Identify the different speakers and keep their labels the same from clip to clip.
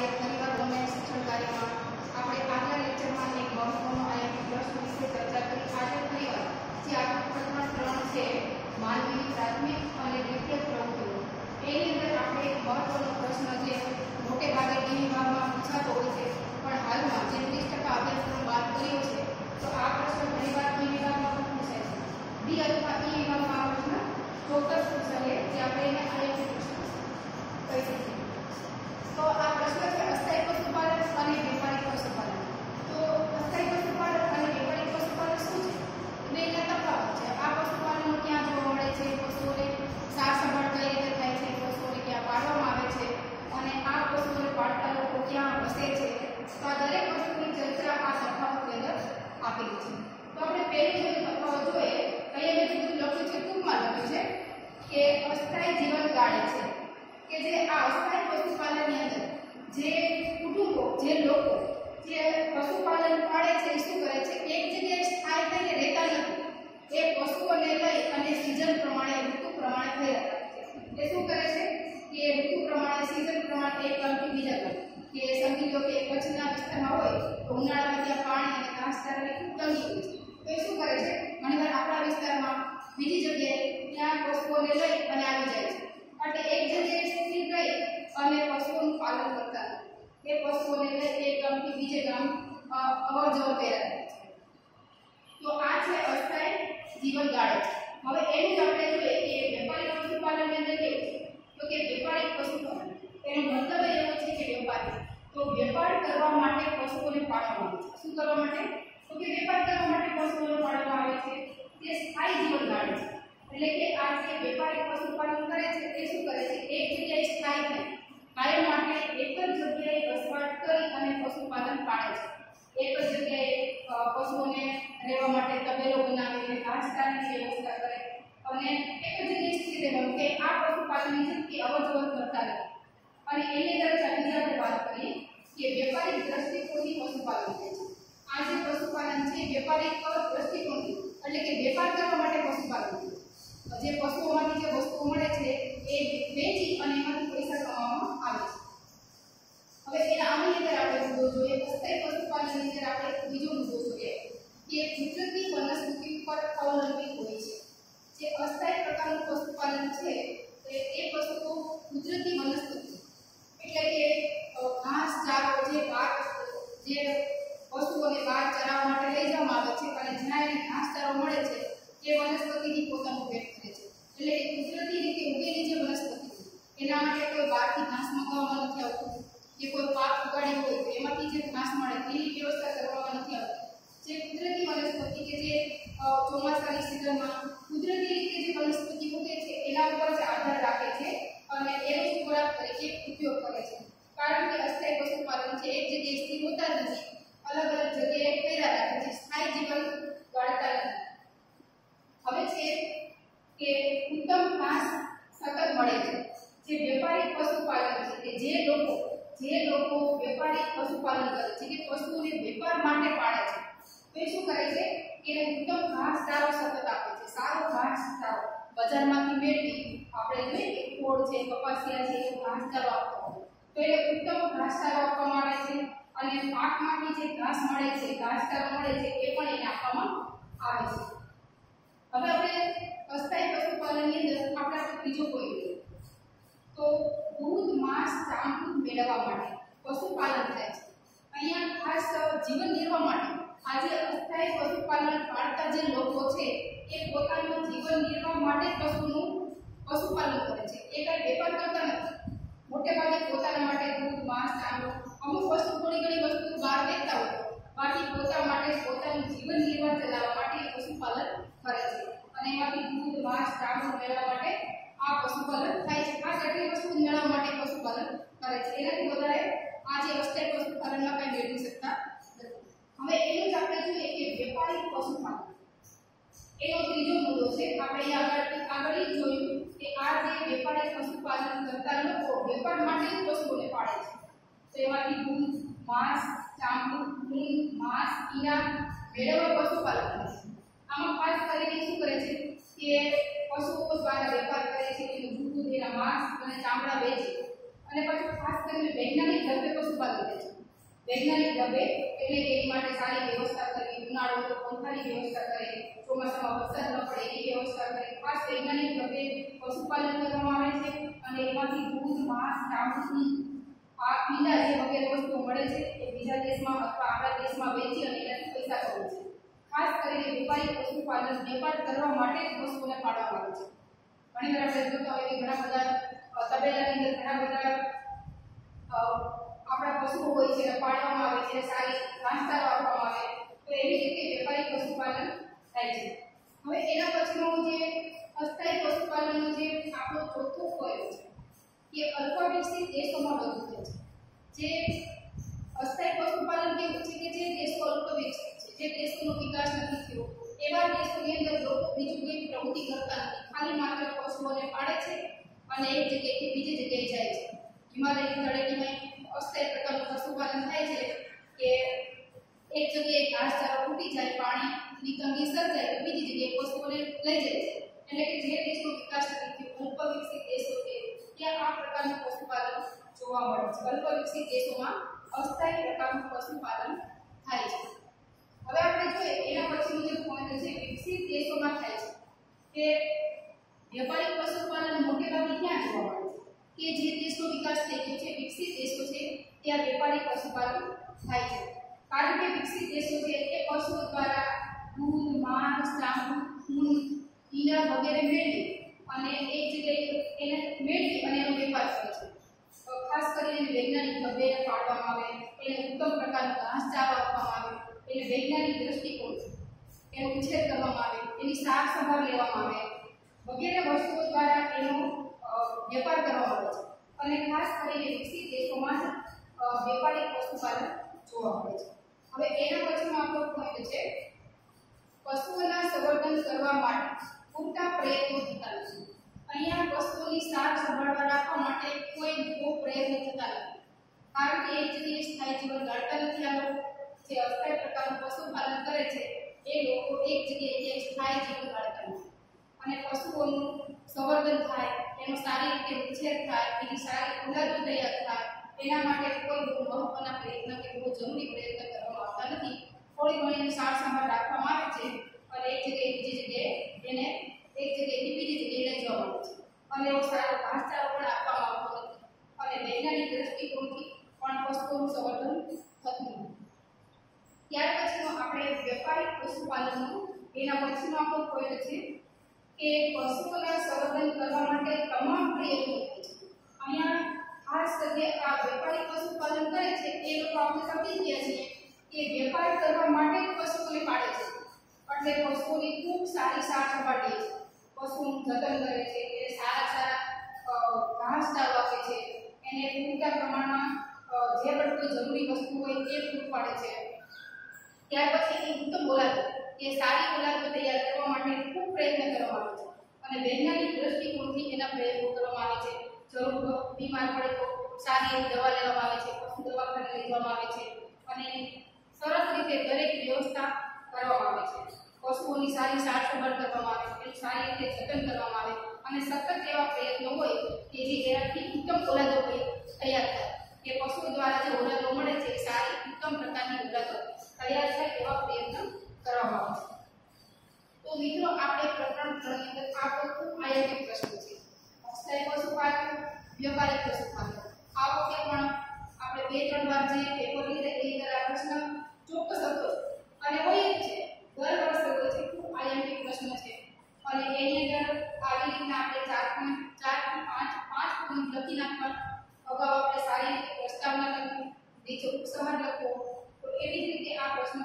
Speaker 1: આજે ફરીવાર ઓનલાઈન શિક્ષણ કાર્યમાં આપણે આગલા લેક્ચરમાં એક મહત્વનો આઈએમપી પ્રશ્ન વિશે ચર્ચા કરી. આજે ફરીવાર જે આપણું પ્રકરણ ત્રણ છે માનવીની પ્રાથમિક અને દ્વિતીય પ્રવૃત્તિઓ. એની અંદર આપણે એક મહત્વનો પ્રશ્ન જે મોટે ભાગે ડી ભાગમાં પૂછાતો હોય છે પણ હાલમાં જે ત્રીસ ટકા અભ્યાસક્રમ બાદ કર્યો છે તો આ પ્રશ્ન ઘણીવાર ડી વિભાગમાં પણ પૂછાય છે ડી અથવા ઈ વિભાગમાં આ પ્રશ્ન ચોક્કસ પૂછાય જે આપણે એને આઈએમપી પ્રશ્ન કહી શકીએ તો આ પ્રશ્ન છે અસ્થાયી પશુપાલન અને વ્યાપારિક પશુપાલન તો અસ્થાયી પશુપાલન અને વ્યાપારિક પશુપાલન શું છે અને એના તફાવત છે આ પશુપાલન ક્યાં જોવા મળે છે પશુઓને સાર સંભાળ કઈ રીતે થાય છે પશુઓને ક્યાં પાળવામાં આવે છે અને આ પશુઓને પાળતા લોકો ક્યાં વસે છે તો આ દરેક વસ્તુની ચર્ચા આ તફાવતની અંદર આપેલી છે તો આપણે પહેલી જો તફાવત જોઈએ અહીંયા મેં બધું લખ્યું છે ટૂંકમાં લખ્યું છે કે અસ્થાયી જીવન ગાળે છે કે જે આ અસ્થાયી પશુપાલનની અંદર જે કુટુંબો જે લોકો જે પશુપાલન પાળે છે એ શું કરે છે એક જગ્યાએ સ્થાયી થઈને રહેતા નથી એ પશુઓને લઈ અને સિઝન પ્રમાણે ઋતુ પ્રમાણે થઈ રહ્યા છે એ શું કરે છે કે ઋતુ પ્રમાણે સિઝન પ્રમાણે એક ગામથી બીજા ગામ કે સમજી લો કે કચ્છના વિસ્તારમાં હોય તો ઉનાળામાં ત્યાં પાણી અને ઘાસચારાની ખૂબ તંગી હોય છે તો એ શું કરે છે ઘણીવાર આપણા વિસ્તારમાં બીજી જગ્યાએ ત્યાં પશુઓને લઈ અને આવી જાય છે એટલે એક જગ્યાએ સ્થિર રહી અને પશુઓનું પાલન કરતા નથી. એ પશુઓને લઈ એક ગામથી બીજે ગામ અ, અવર જવર છે. તો આ છે અસ્થાયી જીવન ગાળો. હવે એની આપણે જોઈએ કે વેપારી પશુપાલનની અંદર કેવું છે? તો કે વેપારી પશુપાલન. એનો મતલબ એવો છે કે વેપારી. તો વેપાર કરવા માટે પશુઓને પાળવામાં આવે છે. શું કરવા માટે? તો કે વેપાર કરવા માટે પશુઓને પાળવામાં આવે છે. તે સ્થાયી જીવન ગાળે છે. એટલે કે આ જે વેપારી પશુપાલન કરે છે, તે શું કરે છે? એક જગ્યાએ સ્થાયી થાય. કાયમ માટે એક જ જગ્યાએ વસવાટ કરી અને પશુપાલન પાળે છે. એક જ જગ્યાએ પશુઓને રહેવા માટે તબેલો બનાવીને ઘાસચારાની વ્યવસ્થા કરે. અને એક જ જગ્યાએ સ્થિર રહેવાનું કે આ પશુપાલનની જગ્યાએ અવર જવર કરતા રહે. અને એની અંદર બીજી આપણે વાત કરીએ કે વેપારી દ્રષ્ટિકોણથી પશુપાલન થાય છે. આ જે પશુપાલન છે વેપારી દ્રષ્ટિકોણથી, એટલે કે વેપાર કરવા માટે પશુપાલન છે. જે પશુઓમાંથી જે વસ્તુઓ મળે છે એ વેચી અને એમાંથી પૈસા કમાવામાં આવે છે હવે એના આની અંદર આપણે મુદ્દો જોઈએ અસ્થાયી પશુપાલનની અંદર આપણે એક બીજો મુદ્દો જોઈએ કે કુદરતી વનસ્પતિ પર અવલંબિત હોય છે જે અસ્થાયી પ્રકારનું પશુપાલન છે તો એ વસ્તુઓ કુદરતી વનસ્પતિ એટલે કે અ, ઘાસ ચારો જે બહાર જે પશુઓને બહાર ચરાવવા માટે લઈ જવામાં આવે છે અને જ્યાં એને ઘાસ ચારો મળે છે એ વનસ્પતિની પોતાનું પેટ કરે છે એટલે કે કુદરતી રીતે ઉગેલી જે વનસ્પતિ છે એના માટે કોઈ બહારથી ઘાસ મંગાવવામાં નથી આવતું કે કોઈ પાક ઉગાડ્યો હોય તો એમાંથી જે ઘાસ મળે એની વ્યવસ્થા કરવામાં નથી આવતી જે કુદરતી વનસ્પતિ કે જે અ, ચોમાસાની સિઝનમાં કુદરતી રીતે જે વનસ્પતિ ઉગે છે, એના ઉપર જ આધાર રાખે છે અને એનો જ ખોરાક તરીકે ઉપયોગ કરે છે. કારણ કે અસ્થાયી પશુપાલન છે, એક જગ્યાએથી સ્થિર હોતા નથી. અલગ અલગ જગ્યાએ કર્યા રાખે છે, સ્થાયી જીવન વાળતા નથી. હવે છે કે ઉત્તમ ઘાસ સતત મળે છે. જે વેપારી પશુપાલન છે કે જે લોકો જે લોકો વેપારી પશુપાલન કરે છે કે પશુઓને વેપાર માટે પાળે છે તો એ શું કરે છે? એને ઉત્તમ ઘાસ સારો સતત આપે છે. સારો ઘાસ સારો બજારમાંથી મેળવી આપણે જોઈએ કે કોળ છે, કપાસિયા છે એવો ઘાસ સારો આપતો તો એને ઉત્તમ ઘાસ સારો આપવામાં આવે છે અને પાકમાંથી જે ઘાસ મળે છે ઘાસ સારો મળે છે, એ પણ એને આપવામાં આવે છે. હવે આપણે અસ્થાયી પશુપાલનની અંદર આપણે બીજો કોઈ લઈએ તો દૂધ, માંસ ચામડું મેળવવા માટે પશુપાલન થાય છે. અહીંયા ખાસ જીવન નિર્વાહ માટે આજે અસ્થાયી પશુપાલન પાળતા જે લોકો છે, એ પોતાનું જીવન નિર્વાહ માટે પશુનું પશુપાલન કરે છે. એ કાંઈ વેપાર કરતા નથી. મોટે ભાગે પોતાના માટે દૂધ, માંસ ચાંદો અમુક વસ્તુ થોડી ઘણી વસ્તુ બહાર વેચતા હોય. બાકી પોતા માટે પોતાનું જીવન નિર્વાહ ચલાવવા માટે પશુપાલન કરે છે. અને એમાંથી દૂધ, માંસ ચાંદો મેળવવા માટે આ પશુપાલન થાય છે. આ કેટલી વસ્તુ મેળવવા માટે પશુપાલન કરે છે. એનાથી વધારે આ જે અસ્થાયી પશુપાલનમાં કંઈ મેળવી શકતા નથી હવે એનું જ આપણે જોઈએ કે વેપારી પશુપાલન એનો ત્રીજો મુદ્દો છે. આપણે આગળ આગળ જ જોયું કે આ જે વેપારી પશુપાલન કરતા લોકો વેપાર માટે જ પશુઓને પાળે છે. તો એમાંથી દૂધ, માંસ, ચામડું ઊન માંસ, ઈરા મેળવવા પશુપાલન કરે છે. આમાં ખાસ કરીને શું કરે છે કે પશુઓ દ્વારા વેપાર કરે છે એનું દૂધ એના માંસ અને ચામડા વેચે અને પછી ખાસ કરીને વૈજ્ઞાનિક ઢબે પશુપાલન કરે છે. વૈજ્ઞાનિક ઢબે એટલે કે એ માટે સારી વ્યવસ્થા ઉનાળો તો પંખાની વ્યવસ્થા કરે, ચોમાસામાં વરસાદ ન પડે એ વ્યવસ્થા કરે. ખાસ વૈજ્ઞાનિક ઢબે પશુપાલન કરવામાં આવે છે અને એમાંથી દૂધ માંસ ચામડું આ ઈંડા જે વગેરે વસ્તુઓ મળે છે, એ બીજા દેશમાં અથવા આપણા દેશમાં વેચી અને એનાથી પૈસા કમાય છે. ખાસ કરીને વેપારી પશુપાલન, વેપાર કરવા માટે જ વસ્તુને પાડવામાં આવે છે. ઘણી વાર આપણે જોતા હોઈએ ઘણા બધા તબેલાની અંદર ઘણા બધા આપણા પશુઓ હોય છે, પાળવામાં આવે છે, સારી ઘાસચારો આપવામાં આવે. તો એવી રીતે વેપારી પશુપાલન થાય છે. હવે એના પછીનો જે અસ્થાયી પશુપાલનનો જે આપણો ચોથો પોઈન્ટ છે કે અલ્પા વિકસિત દેશોમાં વધુ થાય છે. જે અસ્થાયી પશુપાલન કેવું છે કે જે દેશો અલ્પ વિકસિત છે, જે દેશોનો વિકાસ નથી થયો, એવા દેશોની અંદર લોકો બીજું કોઈ પ્રવૃત્તિ કરતા નથી. ખાલી માત્ર પશુઓને પાડે છે અને એક જગ્યાએથી બીજી જગ્યાએ જાય છે. હિમાલયની તળેટીમાં અસ્થાયી પ્રકારનું પશુપાલન થાય છે કે એક જગ્યાએ ઘાસચારો ફૂટી જાય પાણીની તંગી સર્જાય તો બીજી જગ્યાએ પશુઓને લઈ જાય છે. એટલે કે જે દેશનો વિકાસ નથી થયો અલ્પ વિકસિત દેશો છે. ત્યાં આ પ્રકારનું પશુપાલન જોવા મળે છે. અલ્પ વિકસિત દેશોમાં અસ્થાયી પ્રકારનું પશુપાલન થાય છે. હવે આપણે જોઈએ, એના પછીનું જે પોઈન્ટ છે વિકસિત દેશોમાં થાય છે. કે વેપારી પશુપાલન મોટે ભાગે ક્યાં જોવા મળે છે. કે જે દેશનો વિકાસ થઈ ગયો છે, વિકસિત દેશો છે, ત્યાં વેપારી પશુપાલન થાય છે. કારણ કે વિકસિત દેશો છે એ પશુઓ દ્વારા દૂધ, માંસ ચામડું ઊન ઈંડા વગેરે મેળવી અને એક જગ્યાએ એને મેળવી અને એનો વેપાર કરે છે. ખાસ કરીને વૈજ્ઞાનિક ઢબે પાડવામાં આવે, એને ઉત્તમ પ્રકારનો ઘાસચારો આપવામાં આવે, એને વૈજ્ઞાનિક દ્રષ્ટિકોણથી એનો ઉછેર કરવામાં આવે, એની સાર સંભાળ લેવામાં આવે વગેરે વસ્તુઓ દ્વારા એનો વેપાર કરવામાં આવે છે. અને ખાસ કરીને વિકસિત દેશોમાં જ અ, વેપારી પશુપાલન જોવા મળે છે હવે એના પછીનો આપણો પોઈન્ટ છે પશુઓના સંવર્ધન કરવા માટે પૂરતા પ્રયત્નો થતા નથી અહીંયા પશુઓની સાર સંભાળવા રાખવા માટે કોઈ બહુ પ્રયત્ન થતા નથી કારણ કે એક જગ્યાએ સ્થાયી જીવન ગાળતા નથી આ લોકો જે અસ્થાયી પ્રકારનું પશુપાલન કરે છે એ લોકો એક જગ્યાએ ક્યાંય સ્થાયી જીવન ગાળતા નથી અને પશુઓનું સંવર્ધન થાય એનો સારી રીતે ઉછેર થાય, એની સારી ઉલાદો તૈયાર થાય, એના માટે કોઈ મહત્વના પ્રયત્ન કે બહુ જરૂરી પ્રયત્ન કરવામાં આવતા નથી. થોડી ઘણી એની સાર સંભાળ રાખવામાં આવે છે, અને એક જગ્યાએ બીજી જગ્યાએ એને એક જગ્યાએથી બીજી જગ્યાએ લઈ આવે છે. અને એવો સારો ઘાસચારો પણ આપવામાં આવતો નથી. અને વૈજ્ઞાનિક દ્રષ્ટિકોણથી પણ પશુઓનું સંવર્ધન થતું નથી. ત્યાર પછીનો આપણે વેપારી પશુપાલનનું, એના પછીનો આપણો પોઈન્ટ છે કે પશુઓના સંવર્ધન કરવા માટે તમામ પ્રયત્નો છે. અહીંયા ખાસ કરીને આ વેપારી પશુપાલન કરે છે, એ લોકો આપણે સમજી ગયા છીએ કે વેપાર કરવા માટે પશુઓને પાડે છે. એટલે પશુઓની ખૂબ સારી સાર સંભાળ છે. પશુનું જતન કરે છે એ સારા સારા ઘાસ ચાલુ આપે છે. એને પૂરતા પ્રમાણમાં જે પણ કોઈ જરૂરી વસ્તુ હોય એ પૂરું પાડે છે. ત્યાર પછી ઉત્તમ ઓલાદો કે સારી ઓલાદો તૈયાર કરવા માટે ખૂબ પ્રયત્ન કરવામાં આવે છે. અને વૈજ્ઞાનિક દ્રષ્ટિકોણથી એના પ્રયત્નો કરવામાં આવે છે. જરૂર બીમાર પડે તો સારી એવી દવા લેવામાં આવે છે, પશુ દવાખાને લઈ જવામાં આવે છે. અને સરસ રીતે દરેક વ્યવસ્થા કરવામાં આવે છે. પશુઓની સારી સાર સંભાળ કરવામાં આવે છે સારી રીતે જતન કરવામાં આવે. અને સતત એવા પ્રયત્નો હોય કે જે એનાથી ઉત્તમ ઓલાદો તૈયાર થાય. કે પશુઓ દ્વારા જે ઓલાદો મળે છે એ સારી ઉત્તમ પ્રકારની ઓલાદો તૈયાર થાય એવા પ્રયત્ન કરવામાં આવે છે તો મિત્રો આપણે પ્રકરણ ત્રણની અંદર આ તો ખૂબ આયોજિત પ્રશ્ન છે અસ્થાયી પશુપાલન વ્યવહારિક પશુપાલન આ વખતે પણ આપણે બે ત્રણ વાર જે પેપર લીધા એની અંદર આ પ્રશ્ન ચોક્કસ હતો અને હોય જ છે દર વર્ષે હોય છે ખૂબ આયોજિત પ્રશ્ન છે અને એની અંદર આવી રીતના આપણે ચાર પોઈન્ટ ચારથી પાંચ પાંચ પોઈન્ટ લખી નાખવા અગાઉ આપણે સારી પ્રસ્તાવના લખવું નીચે ઉપસંહાર લખવો તો એવી જ રીતે આ પ્રશ્ન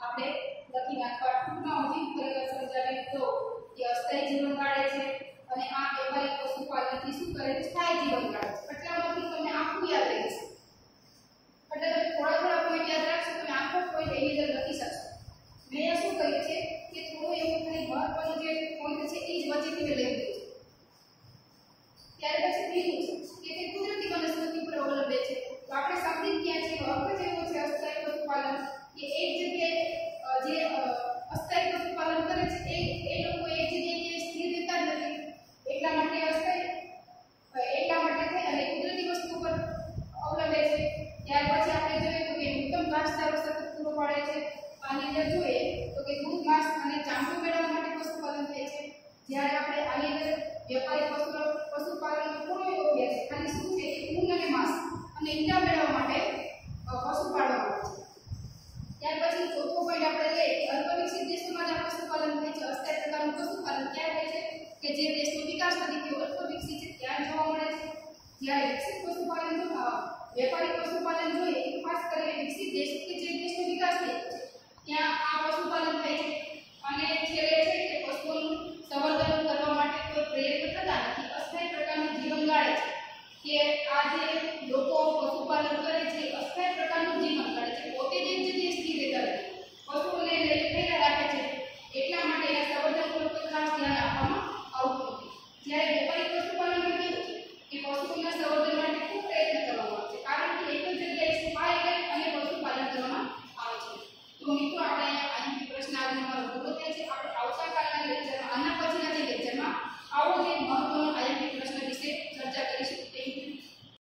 Speaker 1: આપણે લખી નાખવા ટૂંકમાં હજી ખરેખર સમજાવી તો કે અસ્થાયી જીવન ગાળે છે અને આ વ્યવહારિક પશુપાલનથી શું કરે છે સ્થાયી જીવન ગાળે છે એટલામાંથી તમને આખું યાદ રહી જશે એટલે તમે થોડા થોડા પોઈન્ટ યાદ રાખશો તમે આખો પોઈન્ટ એની અંદર લખી શકશો મેં અહીંયા શું કર્યું છે કે થોડું એવું ખાલી મહત્વનું જે પોઈન્ટ છે એ જ વચ્ચેથી મેં લઈ લીધું છે ત્યાર પછી બીજું છે કે તે કુદરતી વનસ્પતિ પર અવલંબે છે તો આપણે સમજી ગયા છે અર્થ જ એવો છે અસ્થાયી પશુપાલન કે એક જગ્યાએ અ, જે અ, અસ્થાયી પશુપાલન કરે છે એ એ લોકો એક જગ્યાએ ક્યાંય સ્થિર રહેતા જ નથી એટલા માટે અસ્થાયી અ, એટલા માટે થઈ અને